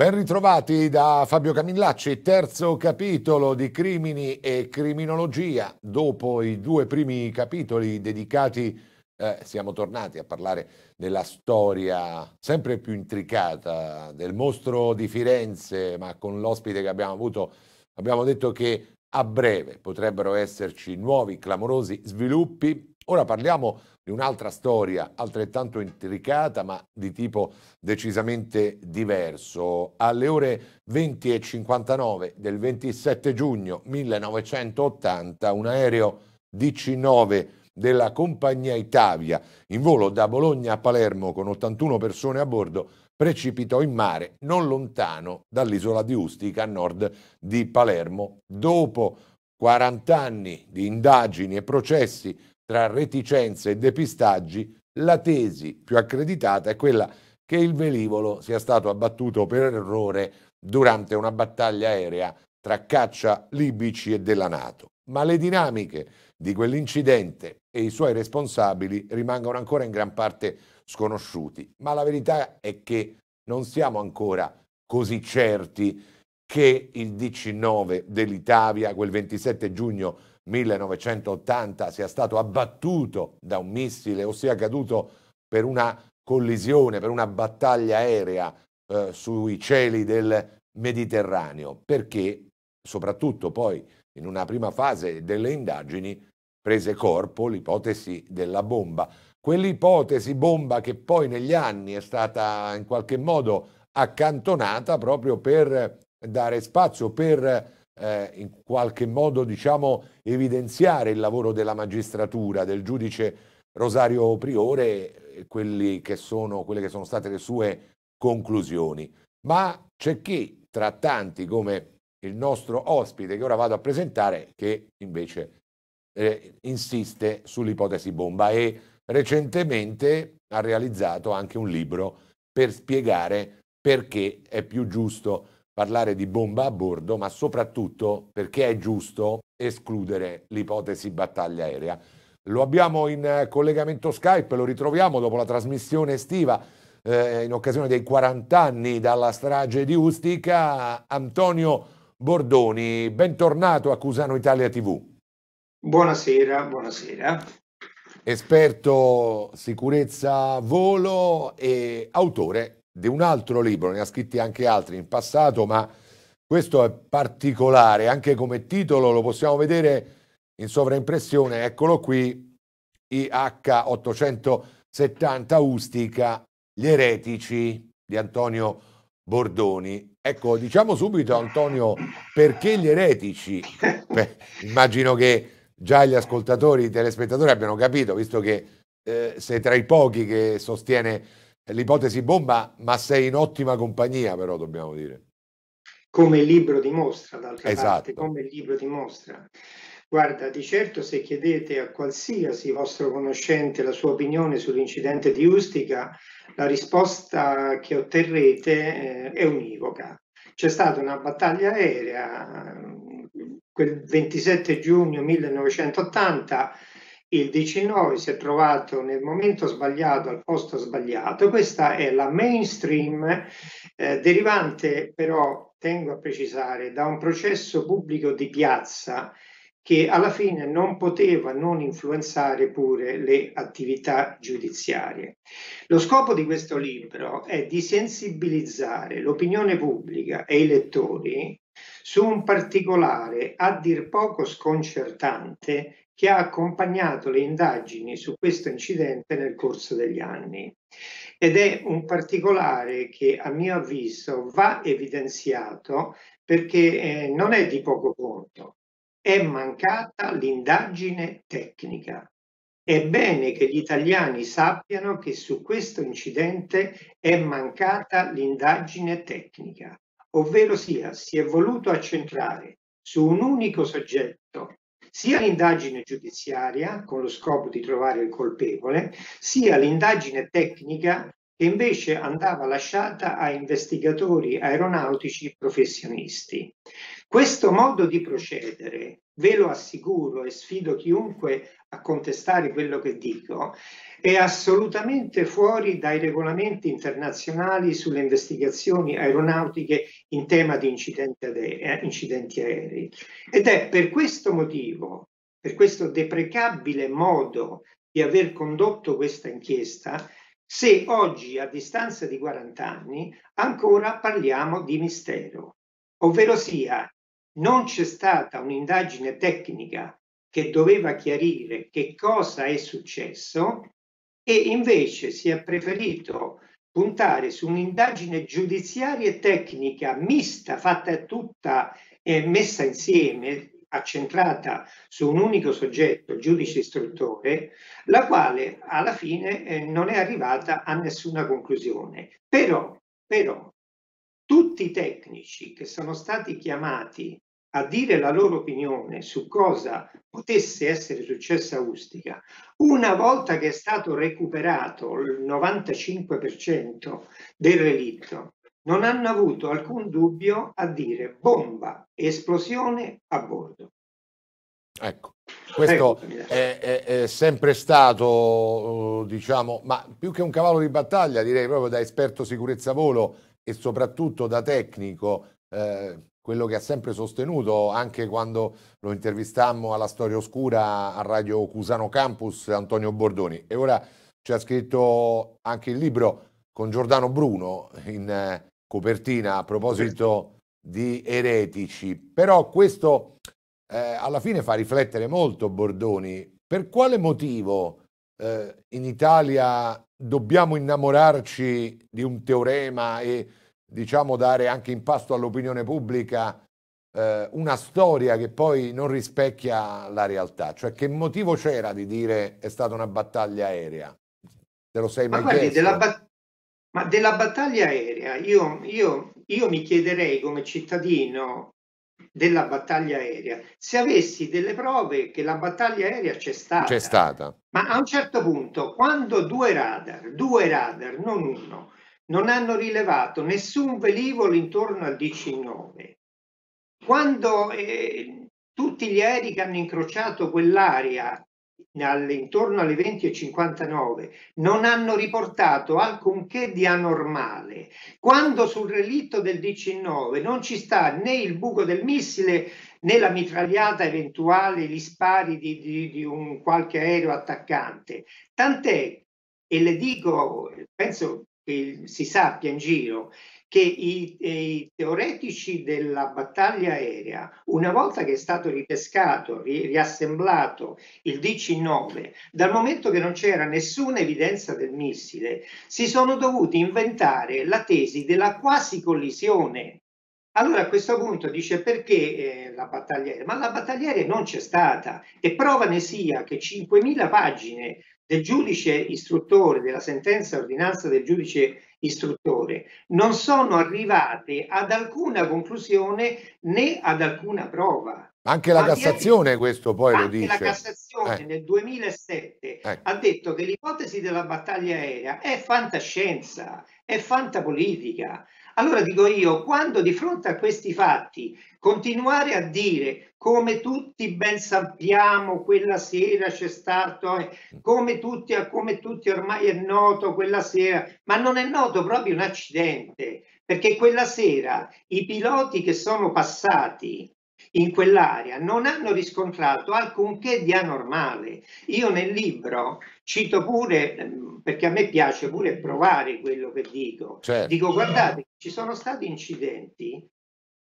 Ben ritrovati da Fabio Camillacci, terzo capitolo di Crimini e Criminologia. Dopo i due primi capitoli dedicati, eh, siamo tornati a parlare della storia sempre più intricata del mostro di Firenze, ma con l'ospite che abbiamo avuto abbiamo detto che a breve potrebbero esserci nuovi clamorosi sviluppi. Ora parliamo di un'altra storia altrettanto intricata ma di tipo decisamente diverso. Alle ore 20.59 del 27 giugno 1980 un aereo DC-9 della compagnia Itavia in volo da Bologna a Palermo con 81 persone a bordo precipitò in mare non lontano dall'isola di Ustica a nord di Palermo. Dopo 40 anni di indagini e processi tra reticenze e depistaggi, la tesi più accreditata è quella che il velivolo sia stato abbattuto per errore durante una battaglia aerea tra caccia libici e della Nato. Ma le dinamiche di quell'incidente e i suoi responsabili rimangono ancora in gran parte sconosciuti. Ma la verità è che non siamo ancora così certi che il DC-9 dell'Italia, quel 27 giugno 1980 sia stato abbattuto da un missile o sia caduto per una collisione, per una battaglia aerea eh, sui cieli del Mediterraneo, perché soprattutto poi in una prima fase delle indagini prese corpo l'ipotesi della bomba. Quell'ipotesi bomba che poi negli anni è stata in qualche modo accantonata proprio per dare spazio, per eh, in qualche modo diciamo, evidenziare il lavoro della magistratura, del giudice Rosario Priore, quelli che sono, quelle che sono state le sue conclusioni. Ma c'è chi, tra tanti come il nostro ospite che ora vado a presentare, che invece eh, insiste sull'ipotesi bomba e recentemente ha realizzato anche un libro per spiegare perché è più giusto parlare di bomba a bordo, ma soprattutto perché è giusto escludere l'ipotesi battaglia aerea. Lo abbiamo in collegamento Skype, lo ritroviamo dopo la trasmissione estiva eh, in occasione dei 40 anni dalla strage di Ustica. Antonio Bordoni, bentornato a Cusano Italia TV. Buonasera, buonasera. Esperto sicurezza volo e autore di un altro libro, ne ha scritti anche altri in passato, ma questo è particolare, anche come titolo lo possiamo vedere in sovraimpressione, eccolo qui, IH 870 Ustica, gli eretici di Antonio Bordoni. Ecco, diciamo subito Antonio, perché gli eretici? Beh, immagino che già gli ascoltatori, i telespettatori abbiano capito, visto che eh, sei tra i pochi che sostiene l'ipotesi bomba, ma sei in ottima compagnia, però dobbiamo dire. Come il libro dimostra, d'altra esatto. parte, come il libro dimostra. Guarda, di certo se chiedete a qualsiasi vostro conoscente la sua opinione sull'incidente di Ustica, la risposta che otterrete eh, è univoca. C'è stata una battaglia aerea quel 27 giugno 1980 il 19 si è trovato nel momento sbagliato al posto sbagliato. Questa è la mainstream eh, derivante però, tengo a precisare, da un processo pubblico di piazza che alla fine non poteva non influenzare pure le attività giudiziarie. Lo scopo di questo libro è di sensibilizzare l'opinione pubblica e i lettori su un particolare a dir poco sconcertante che ha accompagnato le indagini su questo incidente nel corso degli anni. Ed è un particolare che a mio avviso va evidenziato perché eh, non è di poco conto. È mancata l'indagine tecnica. È bene che gli italiani sappiano che su questo incidente è mancata l'indagine tecnica, ovvero sia si è voluto accentrare su un unico soggetto sia l'indagine giudiziaria con lo scopo di trovare il colpevole, sia l'indagine tecnica che invece andava lasciata a investigatori aeronautici professionisti. Questo modo di procedere ve lo assicuro e sfido chiunque a contestare quello che dico, è assolutamente fuori dai regolamenti internazionali sulle investigazioni aeronautiche in tema di incidenti, ade- incidenti aerei. Ed è per questo motivo, per questo deprecabile modo di aver condotto questa inchiesta, se oggi, a distanza di 40 anni, ancora parliamo di mistero, ovvero sia non c'è stata un'indagine tecnica che doveva chiarire che cosa è successo e invece si è preferito puntare su un'indagine giudiziaria e tecnica mista, fatta tutta e messa insieme, accentrata su un unico soggetto, il giudice istruttore, la quale alla fine eh, non è arrivata a nessuna conclusione. Però, però, tutti i tecnici che sono stati chiamati a dire la loro opinione su cosa potesse essere successo a Ustica, una volta che è stato recuperato il 95% del relitto, non hanno avuto alcun dubbio a dire bomba, esplosione a bordo. Ecco, questo è, è, è, sempre stato, diciamo, ma più che un cavallo di battaglia, direi proprio da esperto sicurezza volo e soprattutto da tecnico, eh, quello che ha sempre sostenuto anche quando lo intervistammo alla Storia Oscura a Radio Cusano Campus Antonio Bordoni. E ora ci ha scritto anche il libro con Giordano Bruno in eh, copertina a proposito di eretici. Però questo eh, alla fine fa riflettere molto Bordoni. Per quale motivo eh, in Italia dobbiamo innamorarci di un teorema e diciamo, dare anche in pasto all'opinione pubblica eh, una storia che poi non rispecchia la realtà. Cioè, che motivo c'era di dire è stata una battaglia aerea? Te lo sei mai ma guardi, della, ba- ma della battaglia aerea, io, io, io mi chiederei come cittadino della battaglia aerea se avessi delle prove che la battaglia aerea c'è stata. C'è stata. Ma a un certo punto, quando due radar, due radar, non uno, non hanno rilevato nessun velivolo intorno al DC-9. Quando eh, tutti gli aerei che hanno incrociato quell'area intorno alle 20.59 non hanno riportato alcunché di anormale, quando sul relitto del DC-9 non ci sta né il buco del missile né la mitragliata eventuale, gli spari di, di, di un qualche aereo attaccante. Tant'è, e le dico, penso che si sappia in giro che i, i, teoretici della battaglia aerea, una volta che è stato ripescato, ri, riassemblato il DC-9, dal momento che non c'era nessuna evidenza del missile, si sono dovuti inventare la tesi della quasi collisione. Allora a questo punto dice perché eh, la battaglia? Ma la battaglia aerea non c'è stata e prova ne sia che 5.000 pagine del giudice istruttore, della sentenza ordinanza del giudice istruttore, non sono arrivate ad alcuna conclusione né ad alcuna prova. Anche la Cassazione questo poi lo dice. La Cassazione eh. nel 2007 eh. ha detto che l'ipotesi della battaglia aerea è fantascienza, è fantapolitica. Allora dico io, quando di fronte a questi fatti continuare a dire come tutti ben sappiamo quella sera c'è stato, eh, come, tutti, come tutti ormai è noto quella sera, ma non è noto proprio un accidente, perché quella sera i piloti che sono passati in quell'area non hanno riscontrato alcunché di anormale. Io nel libro cito pure, perché a me piace pure provare quello che dico, certo. dico guardate, ci sono stati incidenti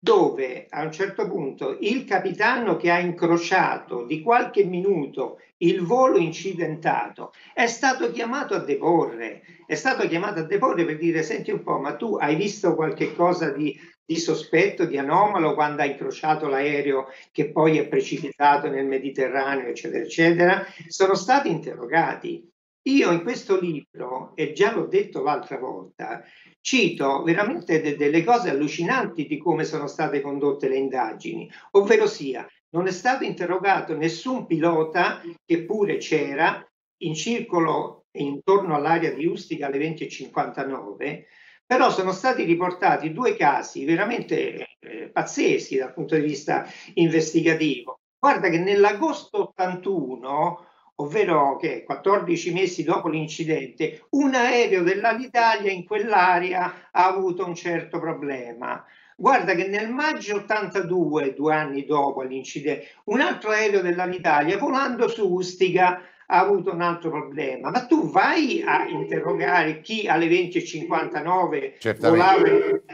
dove a un certo punto il capitano che ha incrociato di qualche minuto il volo incidentato è stato chiamato a deporre, è stato chiamato a deporre per dire senti un po', ma tu hai visto qualche cosa di, di sospetto, di anomalo quando ha incrociato l'aereo che poi è precipitato nel Mediterraneo, eccetera, eccetera, sono stati interrogati. Io in questo libro, e già l'ho detto l'altra volta, cito veramente de- delle cose allucinanti di come sono state condotte le indagini, ovvero sia non è stato interrogato nessun pilota che pure c'era in circolo intorno all'area di Ustica alle 20.59, però sono stati riportati due casi veramente eh, pazzeschi dal punto di vista investigativo. Guarda che nell'agosto 81 ovvero che 14 mesi dopo l'incidente, un aereo dell'Alitalia in quell'area ha avuto un certo problema. Guarda che nel maggio 82, due anni dopo l'incidente, un altro aereo dell'Alitalia volando su Ustica ha avuto un altro problema. Ma tu vai a interrogare chi alle 20.59 volava...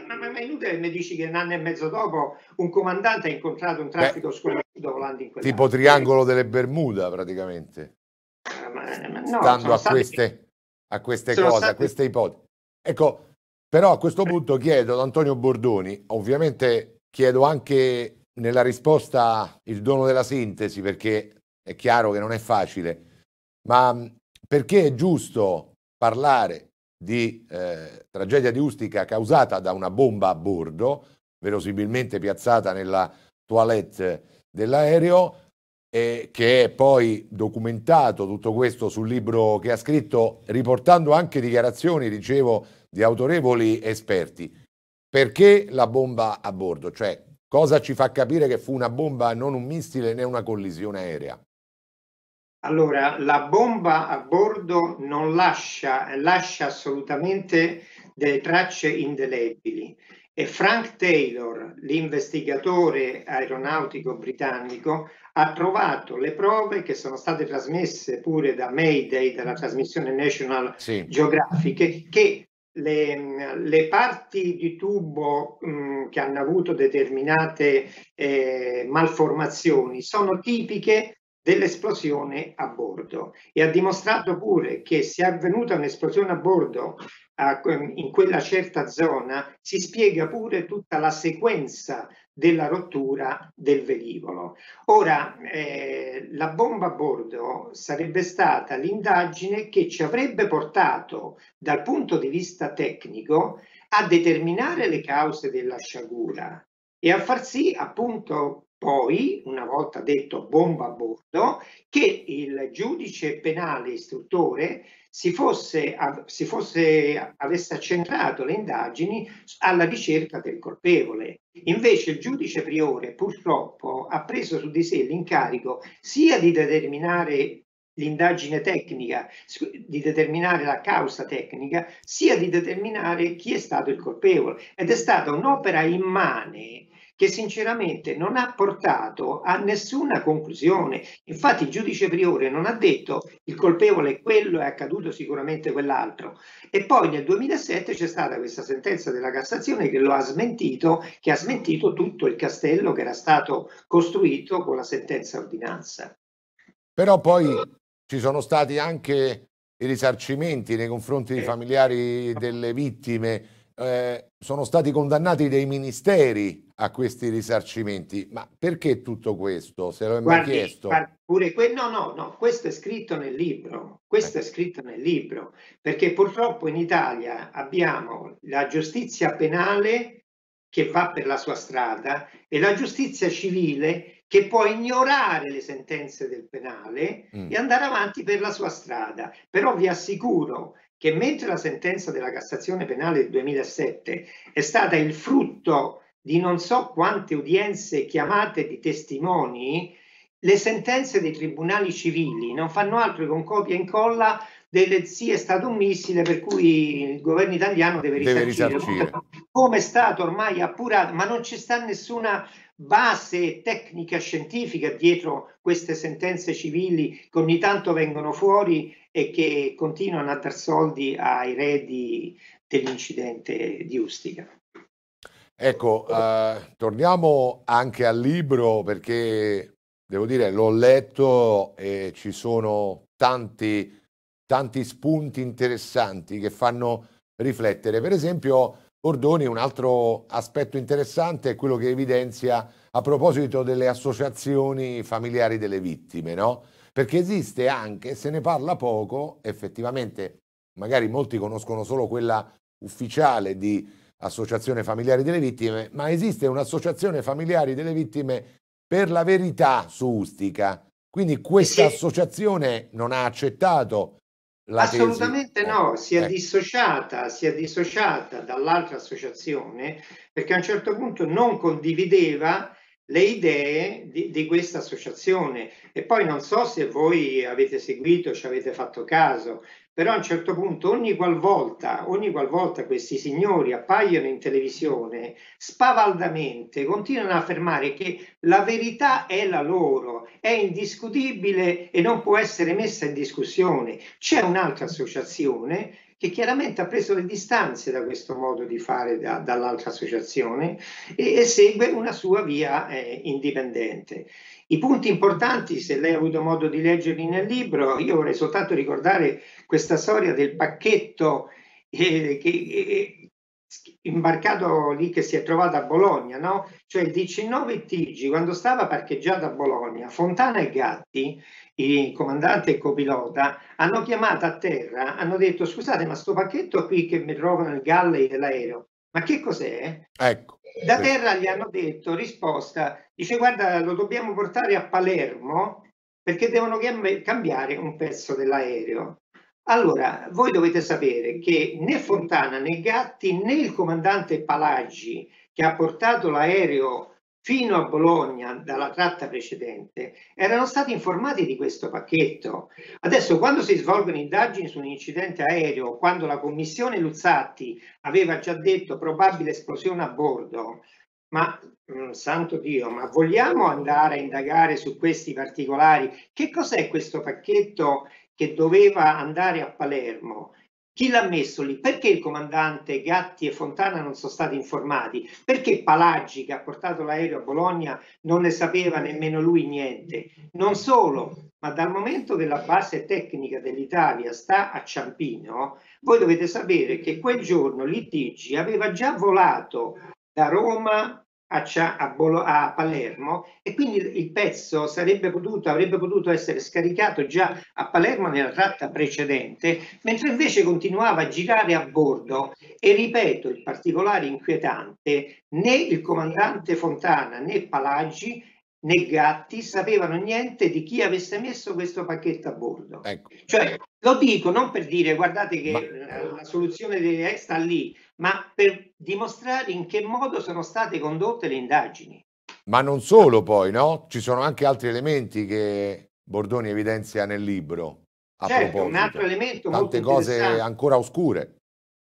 Ma, ma, ma è inutile che mi dici che un anno e mezzo dopo un comandante ha incontrato un traffico sconosciuto volando in quella Tipo triangolo delle Bermuda praticamente. Eh, ma, no, Stando a queste, a queste cose, stati... a queste ipotesi. Ecco, però a questo punto chiedo ad Antonio Bordoni, ovviamente chiedo anche nella risposta il dono della sintesi, perché è chiaro che non è facile ma perché è giusto parlare di eh, tragedia di Ustica causata da una bomba a bordo, verosimilmente piazzata nella toilette dell'aereo, e che è poi documentato tutto questo sul libro che ha scritto, riportando anche dichiarazioni, dicevo, di autorevoli esperti. Perché la bomba a bordo? Cioè, cosa ci fa capire che fu una bomba, non un missile né una collisione aerea? Allora, la bomba a bordo non lascia, lascia assolutamente delle tracce indelebili e Frank Taylor, l'investigatore aeronautico britannico, ha trovato le prove che sono state trasmesse pure da Mayday, dalla trasmissione National sì. Geographic, che le, le, parti di tubo mh, che hanno avuto determinate eh, malformazioni sono tipiche dell'esplosione a bordo e ha dimostrato pure che se è avvenuta un'esplosione a bordo in quella certa zona si spiega pure tutta la sequenza della rottura del velivolo. Ora, eh, la bomba a bordo sarebbe stata l'indagine che ci avrebbe portato dal punto di vista tecnico a determinare le cause della sciagura e a far sì appunto poi, una volta detto bomba a bordo, che il giudice penale istruttore si fosse, si fosse, avesse accentrato le indagini alla ricerca del colpevole. Invece il giudice priore purtroppo ha preso su di sé l'incarico sia di determinare l'indagine tecnica, di determinare la causa tecnica, sia di determinare chi è stato il colpevole. Ed è stata un'opera immane che sinceramente non ha portato a nessuna conclusione. Infatti il giudice priore non ha detto il colpevole è quello, è accaduto sicuramente quell'altro. E poi nel 2007 c'è stata questa sentenza della Cassazione che lo ha smentito, che ha smentito tutto il castello che era stato costruito con la sentenza ordinanza. Però poi ci sono stati anche i risarcimenti nei confronti dei familiari delle vittime eh, sono stati condannati dei ministeri a questi risarcimenti. Ma perché tutto questo? Se lo hai mai chiesto? Pure que- no, no, no, questo è scritto nel libro. Questo eh. è scritto nel libro perché purtroppo in Italia abbiamo la giustizia penale che va per la sua strada e la giustizia civile che può ignorare le sentenze del penale mm. e andare avanti per la sua strada. Però vi assicuro che mentre la sentenza della Cassazione penale del 2007 è stata il frutto di non so quante udienze chiamate di testimoni, le sentenze dei tribunali civili non fanno altro che con copia e incolla delle sì è stato un missile per cui il governo italiano deve risarcire, deve risarcire. come è stato ormai appurato ma non ci sta nessuna base tecnica scientifica dietro queste sentenze civili che ogni tanto vengono fuori e che continuano a dar soldi ai redi dell'incidente di Ustica. Ecco, uh, torniamo anche al libro perché devo dire l'ho letto e ci sono tanti, tanti spunti interessanti che fanno riflettere. Per esempio, Bordoni, un altro aspetto interessante è quello che evidenzia a proposito delle associazioni familiari delle vittime, no? Perché esiste anche, se ne parla poco, effettivamente, magari molti conoscono solo quella ufficiale di Associazione Familiari delle Vittime, ma esiste un'associazione familiari delle vittime per la verità su Ustica. Quindi questa associazione non ha accettato Assolutamente tesi. no, si è, dissociata, si è dissociata dall'altra associazione perché a un certo punto non condivideva le idee di, di, questa associazione. E poi non so se voi avete seguito, ci avete fatto caso, però a un certo punto ogni qualvolta, ogni qualvolta questi signori appaiono in televisione, spavaldamente continuano a affermare che la verità è la loro, è indiscutibile e non può essere messa in discussione. C'è un'altra associazione che chiaramente ha preso le distanze da questo modo di fare da, dall'altra associazione e, e, segue una sua via eh, indipendente. I punti importanti, se lei ha avuto modo di leggerli nel libro, io vorrei soltanto ricordare questa storia del pacchetto eh, che, eh, imbarcato lì che si è trovato a Bologna, no? Cioè il 19 TG, quando stava parcheggiato a Bologna, Fontana e Gatti il comandante e copilota, hanno chiamato a terra, hanno detto scusate ma sto pacchetto qui che mi trovano nel galley dell'aereo, ma che cos'è? Ecco. Da terra gli hanno detto, risposta, dice guarda lo dobbiamo portare a Palermo perché devono cambiare un pezzo dell'aereo. Allora, voi dovete sapere che né Fontana né Gatti né il comandante Palaggi che ha portato l'aereo fino a Bologna dalla tratta precedente erano stati informati di questo pacchetto. Adesso quando si svolgono indagini su un incidente aereo, quando la commissione Luzzatti aveva già detto probabile esplosione a bordo, ma mh, mm, santo Dio, ma vogliamo andare a indagare su questi particolari? Che cos'è questo pacchetto che doveva andare a Palermo? Chi l'ha messo lì? Perché il comandante Gatti e Fontana non sono stati informati? Perché Palaggi, che ha portato l'aereo a Bologna, non ne sapeva nemmeno lui niente? Non solo, ma dal momento che la base tecnica dell'Italia sta a Ciampino, voi dovete sapere che quel giorno l'ITG aveva già volato da Roma a, a, Bolo, a, Palermo e quindi il pezzo sarebbe potuto, avrebbe potuto essere scaricato già a Palermo nella tratta precedente, mentre invece continuava a girare a bordo e ripeto il particolare inquietante, né il comandante Fontana né Palaggi né Gatti sapevano niente di chi avesse messo questo pacchetto a bordo. Ecco. Cioè, lo dico non per dire guardate che ma... la soluzione sta lì, ma per dimostrare in che modo sono state condotte le indagini. Ma non solo poi, no? Ci sono anche altri elementi che Bordoni evidenzia nel libro. A certo, proposito. un altro elemento Tante cose ancora oscure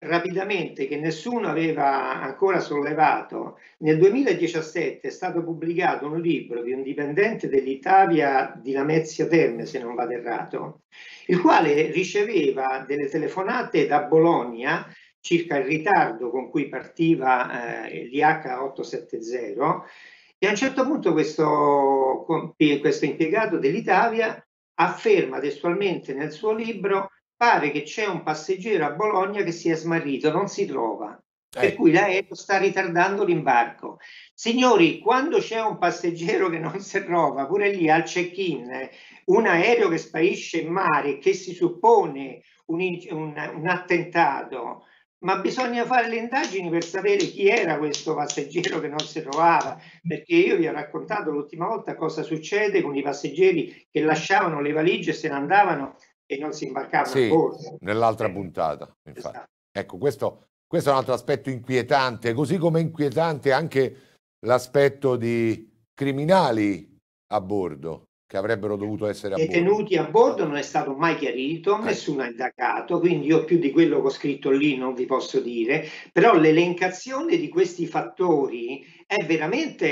rapidamente che nessuno aveva ancora sollevato, nel 2017 è stato pubblicato un libro di un dipendente dell'Italia di Lamezia Terme, se non vado errato, il quale riceveva delle telefonate da Bologna circa il ritardo con cui partiva eh, l'IH870 e a un certo punto questo, questo impiegato dell'Italia afferma testualmente nel suo libro pare che c'è un passeggero a Bologna che si è smarrito, non si trova. Per ecco. cui l'aereo sta ritardando l'imbarco. Signori, quando c'è un passeggero che non si trova, pure lì al check-in, un aereo che sparisce in mare, che si suppone un, un, un attentato, ma bisogna fare le indagini per sapere chi era questo passeggero che non si trovava, perché io vi ho raccontato l'ultima volta cosa succede con i passeggeri che lasciavano le valigie e se ne andavano e non si imbarcavano sì, a bordo. Nell'altra eh, puntata, infatti. Esatto. Ecco, questo, questo, è un altro aspetto inquietante, così come inquietante anche l'aspetto di criminali a bordo che avrebbero dovuto essere a bordo. Detenuti a bordo non è stato mai chiarito, nessuno ha indagato, quindi io più di quello che ho scritto lì non vi posso dire, però l'elencazione di questi fattori è veramente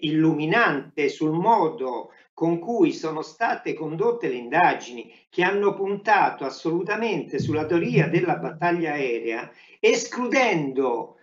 illuminante sul modo con cui sono state condotte le indagini che hanno puntato assolutamente sulla teoria della battaglia aerea, escludendo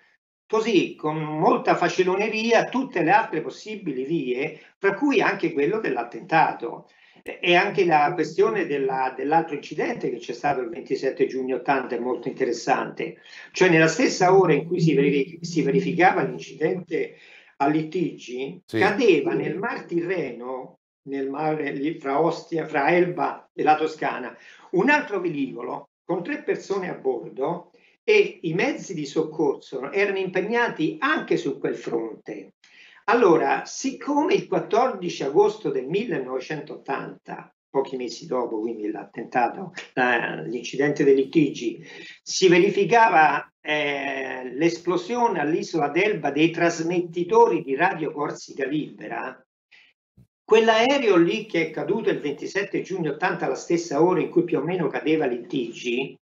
così con molta faciloneria tutte le altre possibili vie, tra cui anche quello dell'attentato. E anche la questione della, dell'altro incidente che c'è stato il 27 giugno 80 è molto interessante. Cioè nella stessa ora in cui si, verific- si verificava l'incidente a Littigi, sì. cadeva nel Mar Tirreno nel mare lì fra Ostia, fra Elba e la Toscana, un altro velivolo con tre persone a bordo e i mezzi di soccorso erano impegnati anche su quel fronte. Allora, siccome il 14 agosto del 1980 pochi mesi dopo, quindi l'attentato, l'incidente dei litigi, si verificava eh, l'esplosione all'isola d'Elba dei trasmettitori di Radio Corsica Libera, quell'aereo lì che è caduto il 27 giugno 80 alla stessa ora in cui più o meno cadeva l'ITG,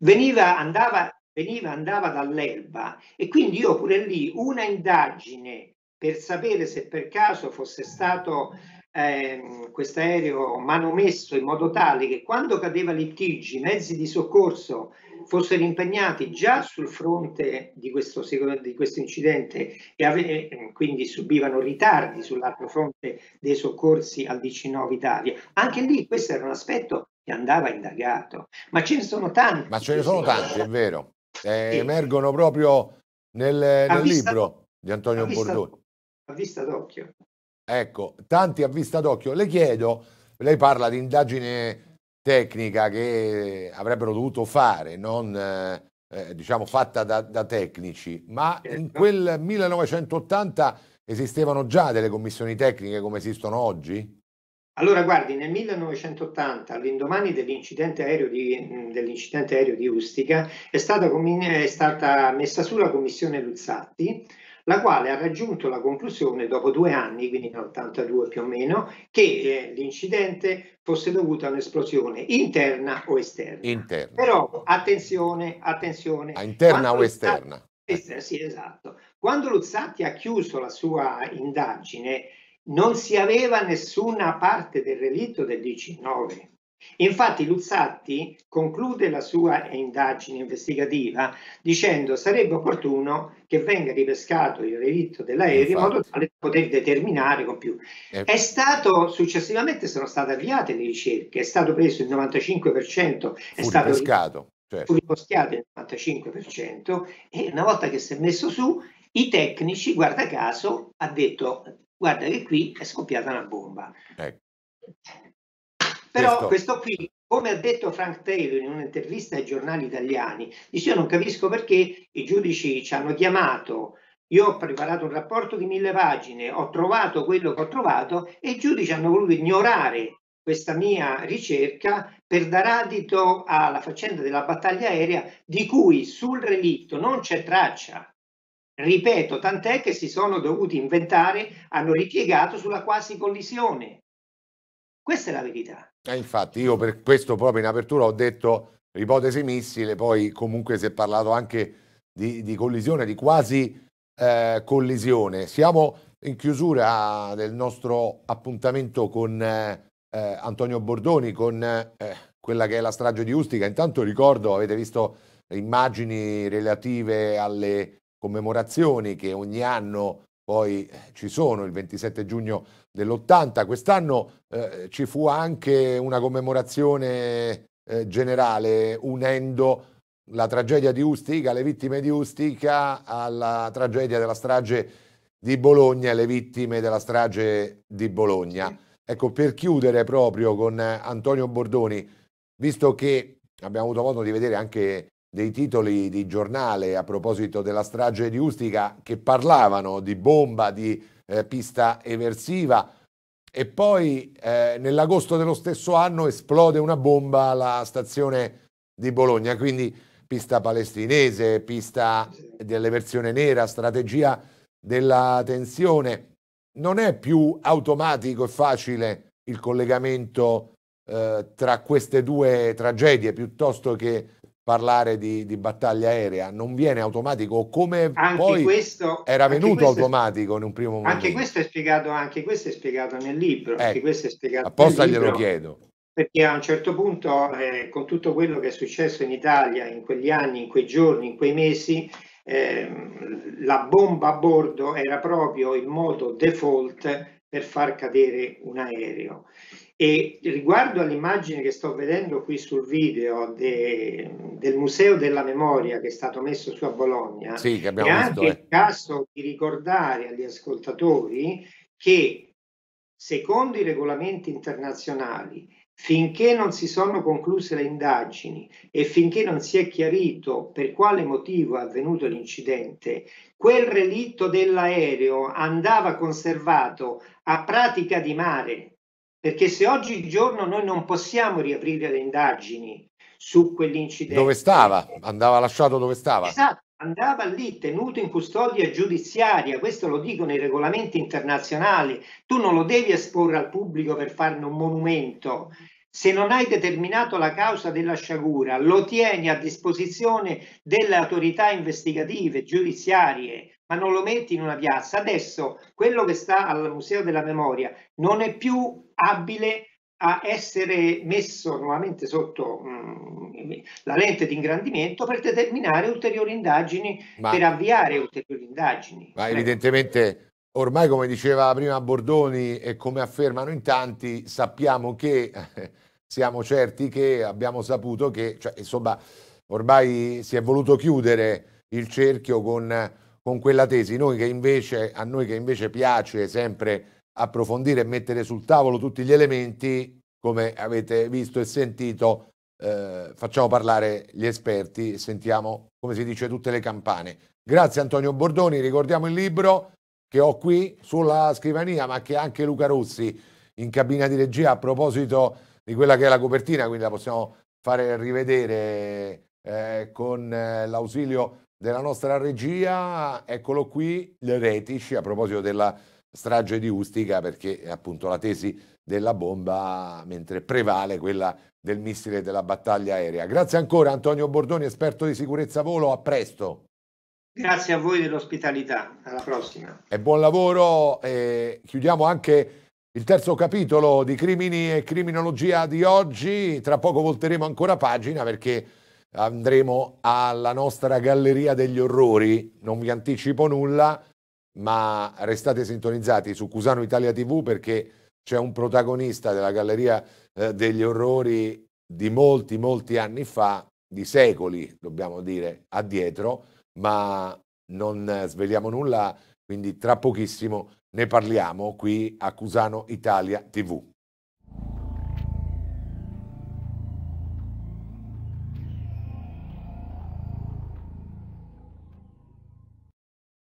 veniva, andava, veniva, andava dall'Elba e quindi io pure lì una indagine per sapere se per caso fosse stato eh, questo aereo manomesso in modo tale che quando cadeva l'ITG i mezzi di soccorso fossero impegnati già sul fronte di questo, di questo incidente e ave, quindi subivano ritardi sull'altro fronte dei soccorsi al DC9 Italia. Anche lì questo era un aspetto che andava indagato, ma ce ne sono tanti. Ma ce ne sono tanti, è vero. Eh. Emergono proprio nel, nel vista, libro di Antonio Bordoni. A vista d'occhio. Ecco, tanti a vista d'occhio. Le chiedo, lei parla di indagine tecnica che avrebbero dovuto fare, non eh, eh diciamo fatta da, da, tecnici, ma in certo. quel 1980 esistevano già delle commissioni tecniche come esistono oggi? Allora, guardi, nel 1980, all'indomani dell'incidente aereo di, dell'incidente aereo di Ustica, è stata, è stata messa su la commissione Luzzatti, la quale ha raggiunto la conclusione dopo due anni, quindi nel 82 più o meno, che eh, l'incidente fosse dovuto a un'esplosione interna o esterna. Interna. Però attenzione, attenzione. A interna o esterna? Esterna, sì, esatto. Quando Luzzatti ha chiuso la sua indagine, non si aveva nessuna parte del relitto del 19 Infatti Luzzatti conclude la sua indagine investigativa dicendo sarebbe opportuno che venga ripescato il relitto dell'aereo in modo tale da poter determinare con più. Eh. È stato successivamente sono state avviate le ricerche, è stato preso il 95%, è fu stato ripescato, certo. fu ripostiato il 95% e una volta che si è messo su i tecnici, guarda caso, ha detto guarda che qui è scoppiata una bomba. Ecco. Però questo. questo qui, come ha detto Frank Taylor in un'intervista ai giornali italiani, dice io non capisco perché i giudici ci hanno chiamato, io ho preparato un rapporto di mille pagine, ho trovato quello che ho trovato e i giudici hanno voluto ignorare questa mia ricerca per dar adito alla faccenda della battaglia aerea di cui sul relitto non c'è traccia. Ripeto, tant'è che si sono dovuti inventare, hanno ripiegato sulla quasi collisione. Questa è la verità. Eh, infatti io per questo proprio in apertura ho detto ipotesi missile, poi comunque si è parlato anche di, di collisione, di quasi eh, collisione. Siamo in chiusura del nostro appuntamento con eh, eh Antonio Bordoni, con eh, quella che è la strage di Ustica. Intanto ricordo, avete visto immagini relative alle commemorazioni che ogni anno poi eh, ci sono il 27 giugno dell'80. Quest'anno eh, ci fu anche una commemorazione eh, generale unendo la tragedia di Ustica, le vittime di Ustica, alla tragedia della strage di Bologna e le vittime della strage di Bologna. Ecco, per chiudere proprio con Antonio Bordoni, visto che abbiamo avuto modo di vedere anche dei titoli di giornale a proposito della strage di Ustica che parlavano di bomba, di eh, pista eversiva e poi eh, nell'agosto dello stesso anno esplode una bomba alla stazione di Bologna, quindi pista palestinese, pista dell'eversione nera, strategia della tensione. Non è più automatico e facile il collegamento eh, tra queste due tragedie piuttosto che parlare di, di, battaglia aerea, non viene automatico come anche poi questo, era venuto questo, automatico in un primo momento. Anche questo è spiegato, anche questo è spiegato nel libro. Eh, questo è spiegato apposta glielo libro, chiedo. Perché a un certo punto, eh, con tutto quello che è successo in Italia in quegli anni, in quei giorni, in quei mesi, eh, la bomba a bordo era proprio il modo default per far cadere un aereo. E riguardo all'immagine che sto vedendo qui sul video de, del Museo della Memoria che è stato messo su a Bologna, sì, è visto, anche eh. il caso di ricordare agli ascoltatori che secondo i regolamenti internazionali, finché non si sono concluse le indagini e finché non si è chiarito per quale motivo è avvenuto l'incidente, quel relitto dell'aereo andava conservato a pratica di mare perché se oggigiorno noi non possiamo riaprire le indagini su quell'incidente. Dove stava? Andava lasciato dove stava? Esatto, andava lì tenuto in custodia giudiziaria, questo lo dicono i regolamenti internazionali, tu non lo devi esporre al pubblico per farne un monumento. Se non hai determinato la causa della sciagura, lo tieni a disposizione delle autorità investigative, giudiziarie, ma non lo metti in una piazza. Adesso quello che sta al Museo della Memoria non è più abile a essere messo nuovamente sotto mh, mm, la lente di ingrandimento per determinare ulteriori indagini, ma, per avviare ulteriori indagini. Ma evidentemente ormai come diceva prima Bordoni e come affermano in tanti, sappiamo che, siamo certi che, abbiamo saputo che, cioè, insomma, ormai si è voluto chiudere il cerchio con, con quella tesi. Noi che invece, a noi che invece piace sempre approfondire e mettere sul tavolo tutti gli elementi, come avete visto e sentito, eh, facciamo parlare gli esperti e sentiamo, come si dice, tutte le campane. Grazie Antonio Bordoni, ricordiamo il libro che ho qui sulla scrivania, ma che anche Luca Rossi in cabina di regia a proposito di quella che è la copertina, quindi la possiamo fare rivedere eh, con eh, l'ausilio della nostra regia. Eccolo qui, le retici a proposito della strage di Ustica perché è appunto la tesi della bomba mentre prevale quella del missile della battaglia aerea. Grazie ancora Antonio Bordoni, esperto di sicurezza volo, a presto. Grazie a voi dell'ospitalità, alla prossima. E buon lavoro, e chiudiamo anche il terzo capitolo di Crimini e Criminologia di oggi, tra poco volteremo ancora pagina perché andremo alla nostra galleria degli orrori, non vi anticipo nulla, ma restate sintonizzati su Cusano Italia TV perché c'è un protagonista della Galleria eh, degli Orrori di molti, molti anni fa, di secoli, dobbiamo dire, addietro, ma non sveliamo nulla, quindi tra pochissimo ne parliamo qui a Cusano Italia TV.